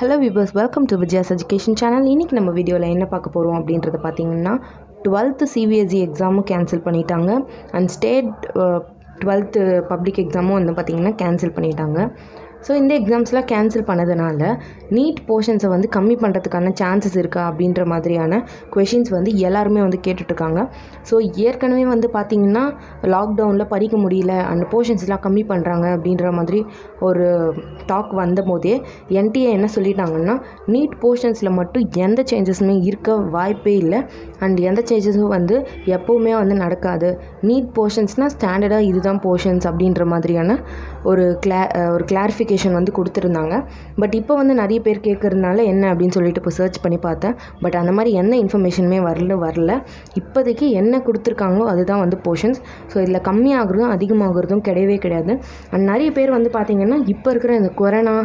Hello viewers welcome to Vijaya's education channel இன்றைக்கி நம்ம வீடியோவில் என்ன பார்க்க போகிறோம் அப்படின்றத பார்த்தீங்கன்னா டுவெல்த்து சிபிஎஸ்சி எக்ஸாமும் கேன்சல் பண்ணிட்டாங்க. அண்ட் ஸ்டேட் டுவெல்த்து பப்ளிக் எக்ஸாமும் வந்து பார்த்திங்கன்னா கேன்சல் பண்ணிட்டாங்க. ஸோ இந்த எக்ஸாம்ஸ்லாம் கேன்சல் பண்ணதுனால நீட் போர்ஷன்ஸை வந்து கம்மி பண்ணுறதுக்கான சான்சஸ் இருக்கா அப்படின்ற மாதிரியான கொஷின்ஸ் வந்து எல்லாருமே வந்து கேட்டுட்ருக்காங்க. ஸோ ஏற்கனவே வந்து பார்த்திங்கன்னா லாக்டவுனில் படிக்க முடியல அந்த போர்ஷன்ஸ்லாம் கம்மி பண்ணுறாங்க அப்படின்ற மாதிரி ஒரு டாக் வந்த போதே என்டிஏ என்ன சொல்லிட்டாங்கன்னா நீட் போர்ஷன்ஸில் மட்டும் எந்த சேஞ்சஸுமே இருக்க வாய்ப்பே இல்லை. அண்ட் எந்த சேஞ்சஸும் வந்து எப்போவுமே வந்து நடக்காது. நீட் போர்ஷன்ஸ்னால் ஸ்டாண்டர்டாக இதுதான் போர்ஷன்ஸ் அப்படின்ற மாதிரியான ஒரு கிளா ஒரு நோட்டிஃபிகேஷன் வந்து கொடுத்துருந்தாங்க. பட் இப்போ வந்து நிறைய பேர் கேட்குறதுனால என்ன அப்படின்னு சொல்லிட்டு இப்போ சர்ச் பண்ணி பார்த்தேன். பட் அந்த மாதிரி எந்த இன்ஃபர்மேஷனுமே வரல வரல. இப்போதைக்கு என்ன கொடுத்துருக்காங்களோ அதுதான் வந்து போர்ஷன்ஸ் ஸோ இதில் கம்மியாகிறதும் அதிகமாகிறதும் கிடையவே கிடையாது. அண்ட் நிறைய பேர் வந்து பார்த்திங்கன்னா இப்போ இருக்கிற இந்த கொரோனா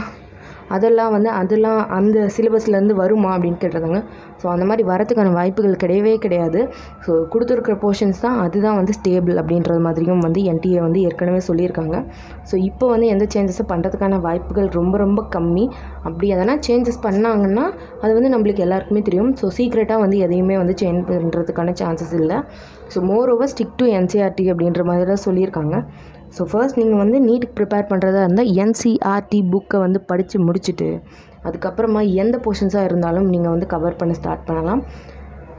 அதெல்லாம் வந்து அதெல்லாம் அந்த சிலபஸ்லேருந்து வருமா அப்படின்னு கேட்டிருந்தாங்க. ஸோ அந்த மாதிரி வரதுக்கான வாய்ப்புகள் கிடையவே கிடையாது. ஸோ கொடுத்துருக்குற போர்ஷன்ஸ் தான் அதுதான் வந்து ஸ்டேபிள் அப்படின்றது மாதிரியும் வந்து என்டிஏ வந்து ஏற்கனவே சொல்லியிருக்காங்க. ஸோ இப்போ வந்து எந்த சேஞ்சஸும் பண்ணுறதுக்கான வாய்ப்புகள் ரொம்ப ரொம்ப கம்மி. அப்படி எதனா சேஞ்சஸ் பண்ணாங்கன்னா அது வந்து நம்மளுக்கு எல்லாருக்குமே தெரியும். ஸோ சீக்ரெட்டாக வந்து எதையுமே வந்து சேஞ்ச் பண்ணுறதுக்கான சான்சஸ் இல்லை. So moreover stick to NCERT அப்படின்ற மாதிரி தான் சொல்லியிருக்காங்க. ஸோ ஃபர்ஸ்ட் நீங்கள் வந்து நீட்டுக்கு ப்ரிப்பேர் பண்ணுறதா இருந்தால் என்சிஆர்டி புக்கை வந்து படித்து முடிச்சுட்டு அதுக்கப்புறமா எந்த போர்ஷன்ஸாக இருந்தாலும் நீங்கள் வந்து கவர் பண்ண ஸ்டார்ட் பண்ணலாம்.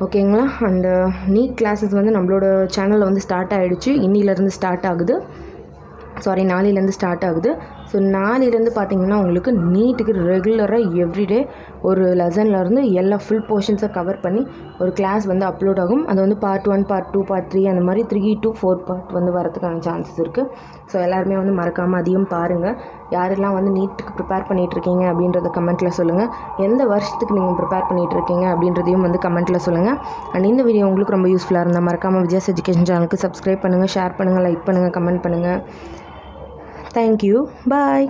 ஓகேங்களா அண்டு நீட் கிளாஸஸ் வந்து நம்மளோட சேனலில் வந்து ஸ்டார்ட் ஆகிடுச்சு இன்னிலேருந்து ஸ்டார்ட் ஆகுது. சாரி நாளையிலேருந்து ஸ்டார்ட் ஆகுது. ஸோ நாளையிலேருந்து பார்த்தீங்கன்னா உங்களுக்கு நீட்டுக்கு ரெகுலராக எவ்ரிடே ஒரு லெசன்லேருந்து எல்லா ஃபுல் போர்ஷன்ஸை கவர் பண்ணி ஒரு கிளாஸ் வந்து அப்லோட் ஆகும். அது வந்து part one part two part three அந்த மாதிரி த்ரீ டூ ஃபோர் பார்ட் வந்து வரதுக்கான சான்சஸ் இருக்குது ஸோ எல்லாருமே வந்து மறக்காமல் அதிகம் பாருங்கள் யாரெல்லாம் வந்து நீட்டுக்கு ப்ரிப்பேர் பண்ணிகிட்ருக்கீங்க அப்படின்றத கமெண்ட்டில் சொல்லுங்கள் எந்த வருஷத்துக்கு நீங்கள் ப்ரிப்பேர் பண்ணிகிட்ருக்கீங்க அப்படின்றதையும் வந்து கமெண்ட்டில் சொல்லுங்கள் அண்ட் இந்த வீடியோ உங்களுக்கு ரொம்ப யூஸ்ஃபுல்லாக இருந்தால் மறக்காமல் விஜயாஸ் எஜுகேஷன் சேனலுக்கு சப்ஸ்கிரைப் பண்ணுங்கள் ஷேர் பண்ணுங்கள் லைக் பண்ணுங்கள் கமெண்ட் பண்ணுங்கள் Thank you. Bye.